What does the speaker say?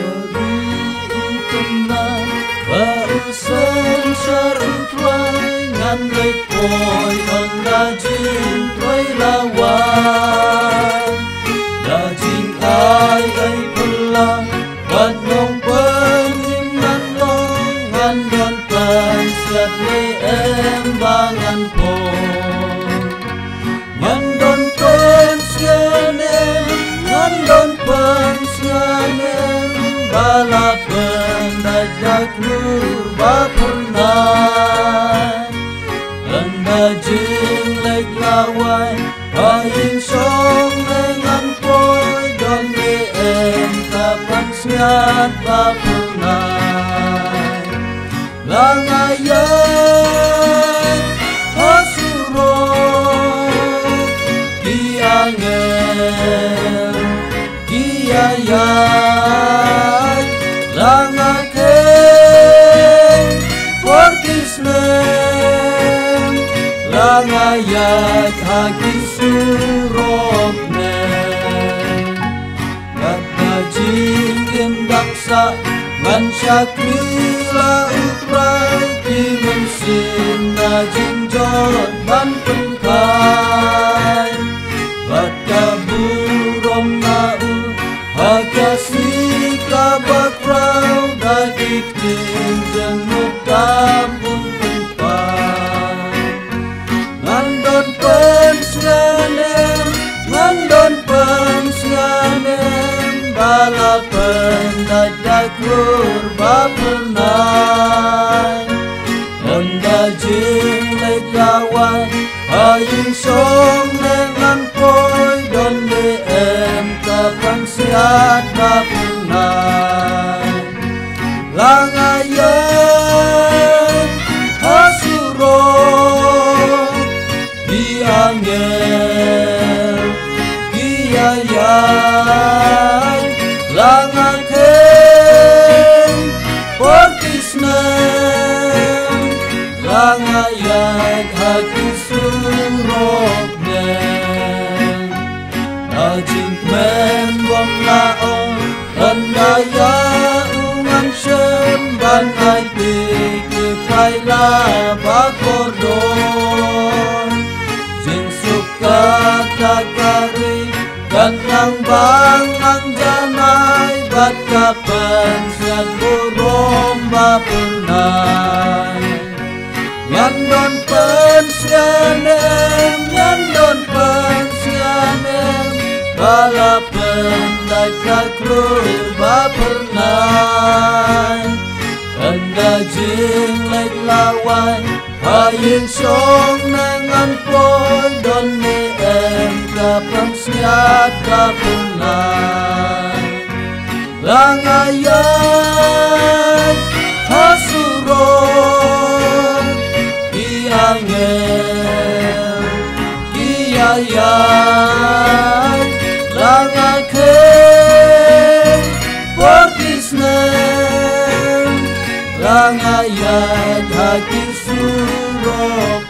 Kagigutana Barusan syarutwai Ngan lekpoi Ang dajing Twai lawan Dajing ai ay pula Bat mong penimnan lo Ngan bantan Siat ni embangan jing lek lawai Ayin song dengan poi Don me em ta kapan siat bapurnay Langayan hasurong Kiangel Kiayay ayat hagisurokne Kata jingin daksa Man syakrila ukrai Kimun sinna jinjot man pengkai Bata burom na'u Hagas nikah bakrau Dagik jinjeng dadak kurba pernah Anda jing lek lawan Ayin song dengan poi Don DM kapan siat bapunai Langayan hasurong Diangel Giayay Langaken bang ang janay Bat kapan siyan burong bapernay Ngandon pensianem Ngandon pensianem này. dajak klur bapernay Anda jing lek lawai Hayin song kapungan langayan hasuron kiangel kiayan langake portisnen langayan hakisurok